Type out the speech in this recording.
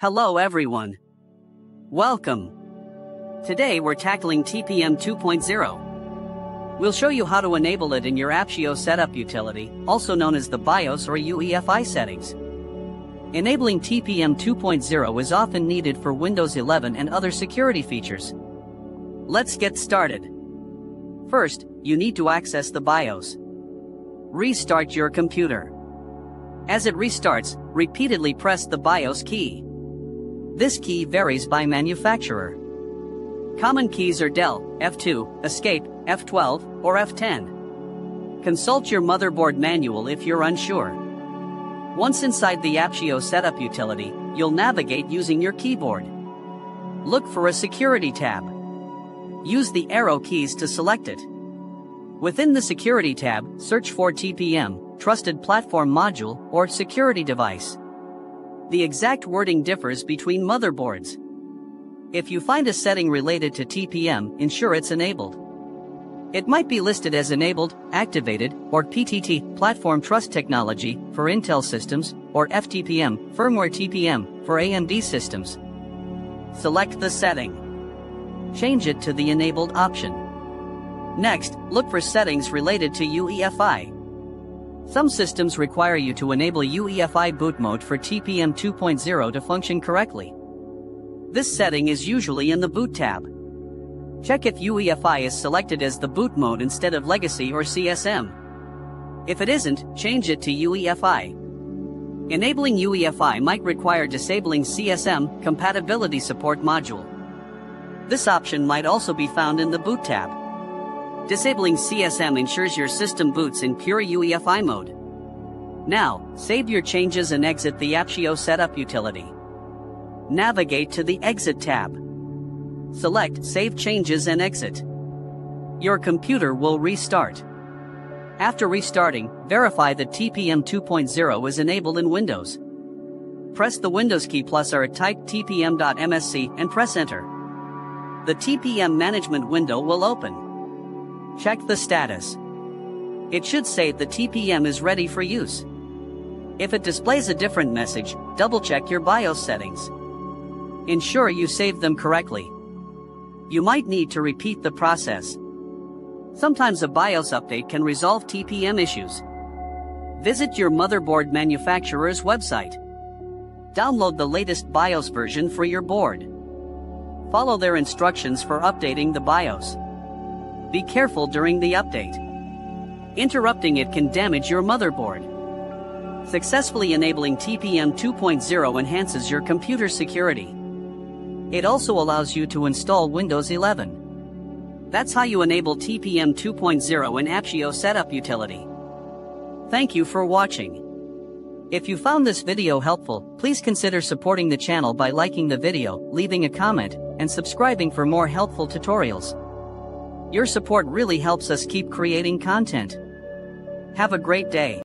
Hello everyone. Welcome. Today we're tackling TPM 2.0. We'll show you how to enable it in your Aptio setup utility, also known as the BIOS or UEFI settings. Enabling TPM 2.0 is often needed for Windows 11 and other security features. Let's get started. First, you need to access the BIOS. Restart your computer. As it restarts, repeatedly press the BIOS key. This key varies by manufacturer. Common keys are Del, F2, Escape, F12, or F10. Consult your motherboard manual if you're unsure. Once inside the Aptio setup utility, you'll navigate using your keyboard. Look for a security tab. Use the arrow keys to select it. Within the security tab, search for TPM, Trusted Platform Module, or Security Device the exact wording differs between motherboards. If you find a setting related to TPM, ensure it's enabled. It might be listed as enabled, activated, or PTT, Platform Trust Technology, for Intel systems, or FTPM, Firmware TPM, for AMD systems. Select the setting. Change it to the enabled option. Next, look for settings related to UEFI. Some systems require you to enable UEFI boot mode for TPM 2.0 to function correctly. This setting is usually in the boot tab. Check if UEFI is selected as the boot mode instead of legacy or CSM. If it isn't, change it to UEFI. Enabling UEFI might require disabling CSM compatibility support module. This option might also be found in the boot tab. Disabling CSM ensures your system boots in pure UEFI mode. Now, save your changes and exit the Aptio Setup utility. Navigate to the Exit tab. Select Save Changes and Exit. Your computer will restart. After restarting, verify that TPM 2.0 is enabled in Windows. Press the Windows key plus or type tpm.msc and press Enter. The TPM management window will open. Check the status. It should say the TPM is ready for use. If it displays a different message, double check your BIOS settings. Ensure you saved them correctly. You might need to repeat the process. Sometimes a BIOS update can resolve TPM issues. Visit your motherboard manufacturer's website. Download the latest BIOS version for your board. Follow their instructions for updating the BIOS. Be careful during the update. Interrupting it can damage your motherboard. Successfully enabling TPM 2.0 enhances your computer security. It also allows you to install Windows 11. That's how you enable TPM 2.0 in Aptio Setup Utility. Thank you for watching. If you found this video helpful, please consider supporting the channel by liking the video, leaving a comment, and subscribing for more helpful tutorials. Your support really helps us keep creating content. Have a great day.